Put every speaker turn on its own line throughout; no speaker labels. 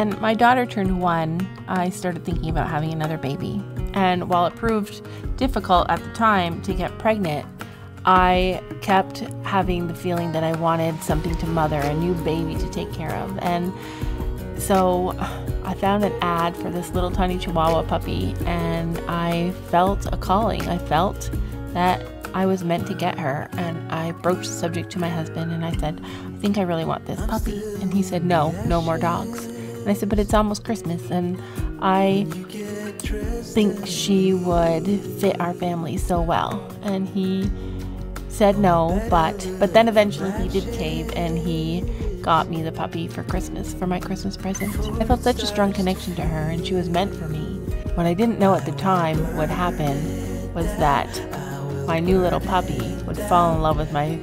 when my daughter turned one, I started thinking about having another baby. And while it proved difficult at the time to get pregnant, I kept having the feeling that I wanted something to mother, a new baby to take care of. And so I found an ad for this little tiny Chihuahua puppy, and I felt a calling. I felt that I was meant to get her. And I broached the subject to my husband, and I said, I think I really want this puppy. And he said, No, no more dogs. And I said, But it's almost Christmas, and I think she would fit our family so well. And he said no, but but then eventually he did cave and he got me the puppy for Christmas for my Christmas present. I felt such a strong connection to her and she was meant for me. What I didn't know at the time would happen was that my new little puppy would fall in love with my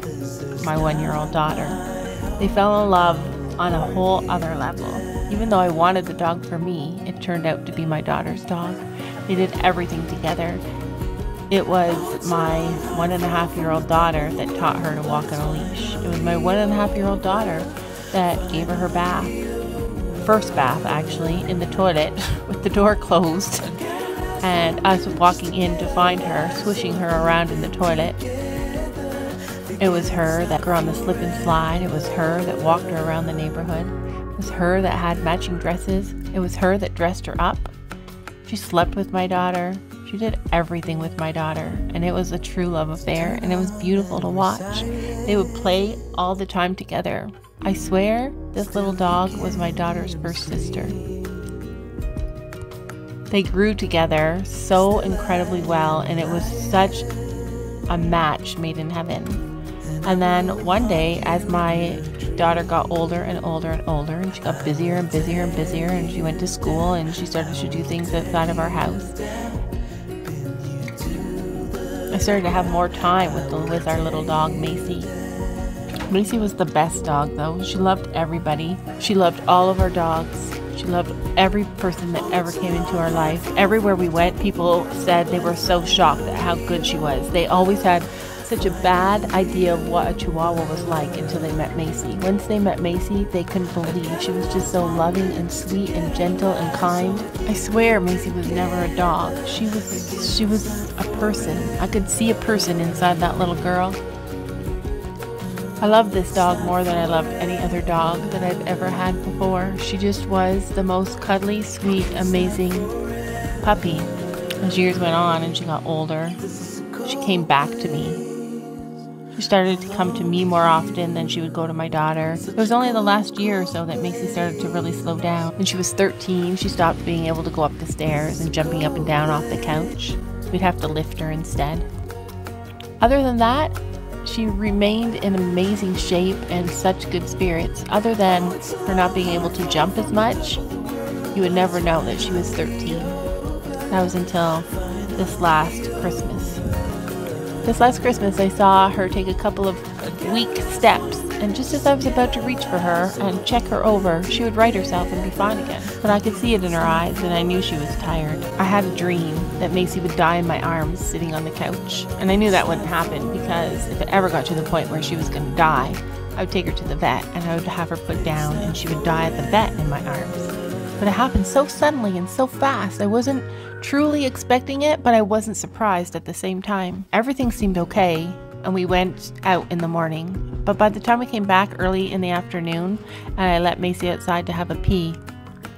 my 1-year-old daughter. They fell in love on a whole other level. Even though I wanted the dog for me, it turned out to be my daughter's dog. They did everything together. It was my one and a half year old daughter that taught her to walk on a leash. It was my one and a half year old daughter that gave her her bath. First bath, actually, in the toilet with the door closed. And us walking in to find her, swishing her around in the toilet. It was her that grew on the slip and slide. It was her that walked her around the neighborhood. It was her that had matching dresses. It was her that dressed her up. She slept with my daughter. She did everything with my daughter, and it was a true love affair, and it was beautiful to watch. They would play all the time together. I swear, this little dog was my daughter's first sister. They grew together so incredibly well, and it was such a match made in heaven. And then one day, as my daughter got older and older and older, and she got busier and busier and busier, and she went to school and she started to do things outside of our house. I started to have more time with the, with our little dog Macey. Macey was the best dog though. She loved everybody. She loved all of our dogs. She loved every person that ever came into our life. Everywhere we went, people said they were so shocked at how good she was. They always had such a bad idea of what a chihuahua was like until they met Macey. Once they met Macey, they couldn't believe she was just so loving and sweet and gentle and kind. I swear Macey was never a dog. She was she was a person. I could see a person inside that little girl. I love this dog more than I loved any other dog that I've ever had before. She just was the most cuddly, sweet, amazing puppy. As years went on and she got older, she came back to me. She started to come to me more often than she would go to my daughter. It was only the last year or so that Macey started to really slow down. When she was 13, she stopped being able to go up the stairs and jumping up and down off the couch. We'd have to lift her instead. Other than that, she remained in amazing shape and such good spirits. Other than her not being able to jump as much, you would never know that she was 13. That was until this last Christmas. This last Christmas, I saw her take a couple of weak steps, and just as I was about to reach for her and check her over, she would right herself and be fine again. But I could see it in her eyes, and I knew she was tired. I had a dream that Macey would die in my arms sitting on the couch, and I knew that wouldn't happen because if it ever got to the point where she was going to die, I would take her to the vet and I would have her put down, and she would die at the vet in my arms. But it happened so suddenly and so fast. I wasn't truly expecting it, but I wasn't surprised at the same time. Everything seemed okay, and we went out in the morning. But by the time we came back early in the afternoon, and I let Macey outside to have a pee,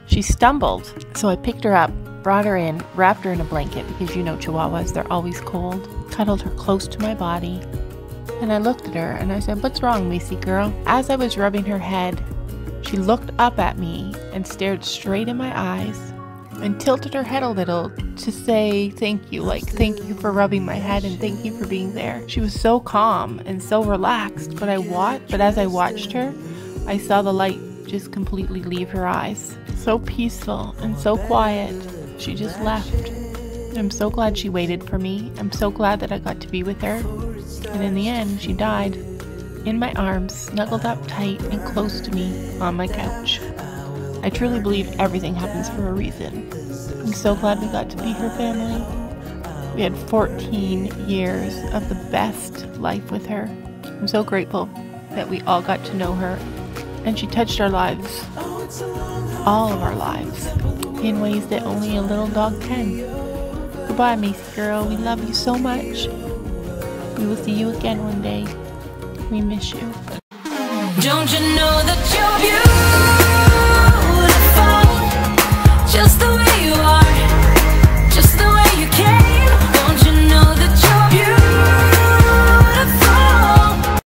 she stumbled. So I picked her up, brought her in, wrapped her in a blanket because you know Chihuahuas, they're always cold, cuddled her close to my body. And I looked at her and I said, What's wrong, Macey girl? As I was rubbing her head, she looked up at me and stared straight in my eyes and tilted her head a little to say thank you, like thank you for rubbing my head and thank you for being there. She was so calm and so relaxed, but I watched, but as I watched her, I saw the light just completely leave her eyes. So peaceful and so quiet. She just left. I'm so glad she waited for me. I'm so glad that I got to be with her. And in the end, she died in my arms, snuggled up tight and close to me on my couch. I truly believe everything happens for a reason. I'm so glad we got to be her family. We had 14 years of the best life with her. I'm so grateful that we all got to know her and she touched our lives, all of our lives, in ways that only a little dog can. Goodbye, Macey girl. We love you so much. We will see you again one day. We miss you.
Don't you know that you're beautiful?